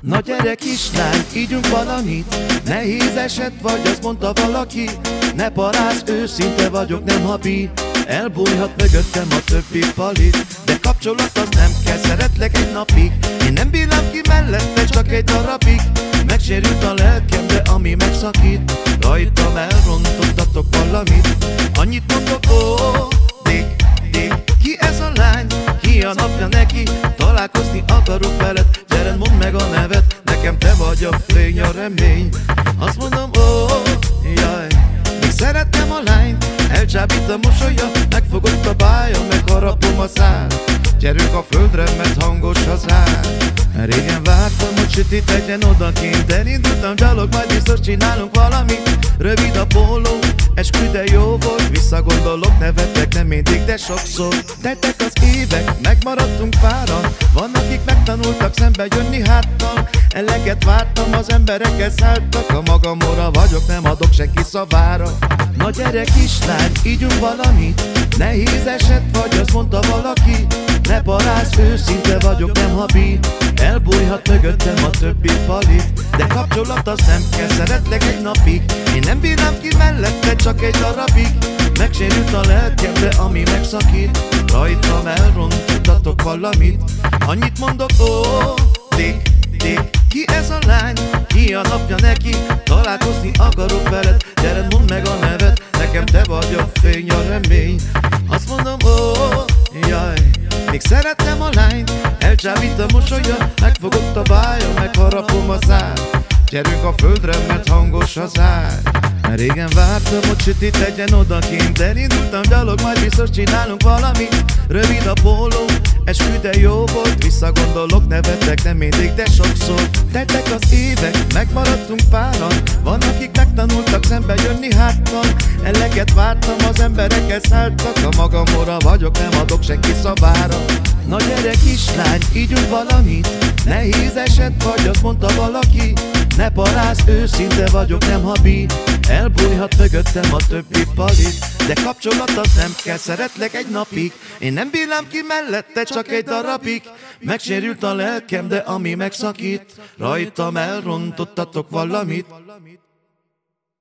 Na gyere kislány, ígyunk valamit. Nehéz eset vagy, azt mondta valaki. Ne paráz, őszinte vagyok, nem habi. Elbújhat mögöttem a többi palit. De kapcsolat az nem kell, szeretlek egy napig. Én nem bírnám ki mellette, csak egy darabig. Megsérült a lelkem, de ami megszakít. Rajtam elrontottatok valamit. Annyit mondok, ó, dik, dik. Ki ez a lány? Ki a napja neki? Találkozni akarok veled mondd meg a nevet Nekem te vagy a fény, a remény. Azt mondom, ó, jaj Még szeretem a lányt. Elcsábít a mosolya Megfogott a bája Megharapom a szál Gyerünk a földre, mert hangos az ár Régen vártam, hogy süti tegyen odakint Elindultam gyalog, majd biztos csinálunk valamit. Rövid a póló, eskü de jó volt. Visszagondolok, nevetek nem mindig, de sokszor Tettek az évek, megmaradtunk páran Van, akik megtanultak szembe jönni háttal Eleget vártam, az emberek szálltak. A magamora vagyok, nem adok senki szavára. Na gyere kislány, ígyunk valamit. Nehéz eset vagy, azt mondta valaki. Ne paráz, őszinte vagyok, nem habi. Elbújhat mögöttem a többi palit De kapcsolat az nem kell, szeretlek egy napig. Én nem bírnám ki mellette, csak egy darabig. Megsérült a lelkem, de ami megszakít. Rajtam elrontottatok valamit. Annyit mondok, ó, dik, dik Ki ez a lány? Ki a napja neki? Találkozni akarok veled. Gyere, mondd meg a nevet. Nekem te vagy a fény, a remény. Azt mondom, ó, jaj. Még szeretem a lányt. Elcsábít a mosolya. Megfogott a bája. Megharapom a szár Gyerünk a földre, mert hangos az ár Régen vártam, hogy sütit tegyen odakint. Elindultam gyalog, majd biztos csinálunk valamit. Rövid a póló, eskü de jó volt Visszagondolok, nevetek nem mindig, de sokszor. Tettek az évek, megmaradtunk páran. Van, akik megtanultak szembe jönni háttal. Eleget vártam, az emberek szálltak. A magamora vagyok, nem adok senki szabára. Na gyere kislány, ígyunk valamit. Nehéz eset vagy, azt mondta valaki. Ne paráz, őszinte vagyok, nem habi Elbújhat mögöttem a többi palit De kapcsolat az nem kell, szeretlek egy napig. Én nem bírnám ki mellette, csak egy darabig. Megsérült a lelkem, de ami megszakít Rajtam elrontottatok valamit